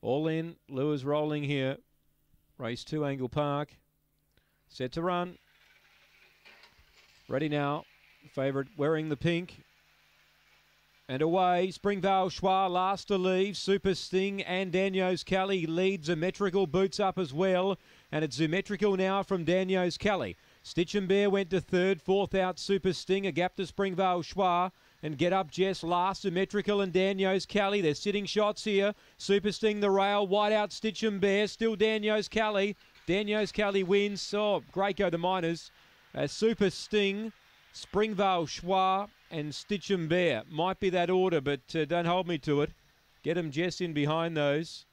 All in. Lewis rolling here. Race two, Angle Park. Set to run. Ready now. Favourite wearing the pink. And away, Springvale Schwa last to leave. Super Sting and Daniels Kelly lead. Symmetrical boots up as well. And it's symmetrical now from Daniels Kelly. Stitch and Bear went to third. Fourth out, Super Sting. A gap to Springvale Schwa. And Get Up Jess last, Symmetrical and Daniels Kelly. They're sitting shots here. Super Sting the rail. White out, Stitch and Bear. Still Daniels Kelly. Daniels Kelly wins. Oh, great go the Miners. Uh, Super Sting, Springvale Schwa, and Stitch and Bear. Might be that order, but uh, don't hold me to it. Get them Jess in behind those.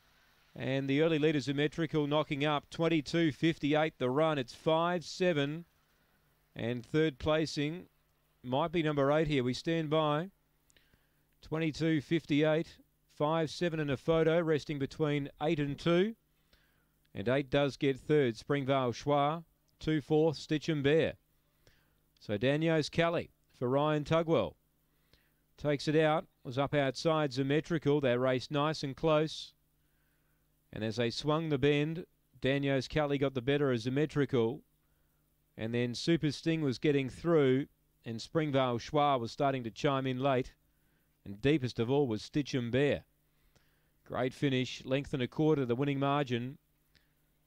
And the early leaders symmetrical knocking up 22.58 the run. It's 5 7. And third placing might be number 8 here. We stand by. 22.58. 5 7 in a photo, resting between 8 and 2. And 8 does get third. Springvale Schwa. 2 4th, Stitch and Bear. So Daniels Kelly for Ryan Tugwell. Takes it out. Was up outside symmetrical. They raced nice and close. And as they swung the bend, Daniels Kelly got the better of symmetrical. And then Super Sting was getting through, and Springvale Schwa was starting to chime in late. And deepest of all was Stitch and Bear. Great finish, length and a quarter, the winning margin.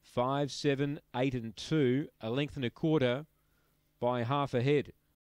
Five, seven, eight, and two, a length and a quarter by half a head.